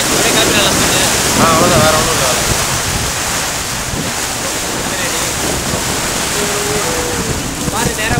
Camera பண்ணு ஆ அவ்வளோதான் வேற ஒன்றும் இல்லை. பாரு நேரா